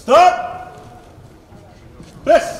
Stop! Press!